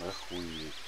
Охуеть.